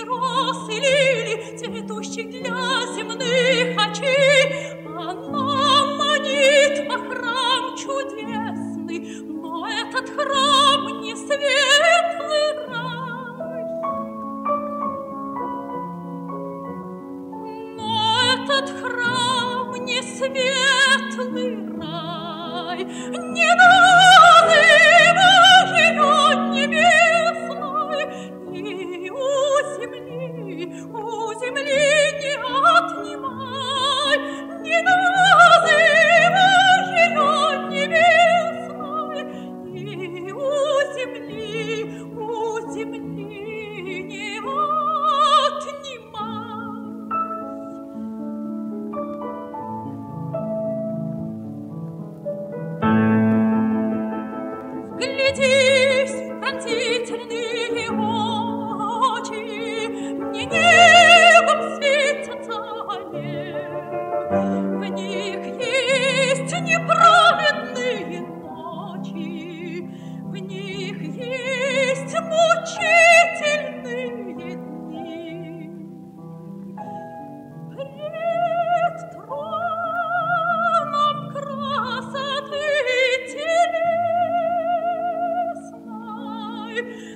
и роз, и лилий, цветущих для земных очей. Она манит во храм чудесный, но этот храм не светлый рай. Но этот храм не светлый земли, у земли не отнимай, не дай.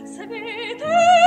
Sapete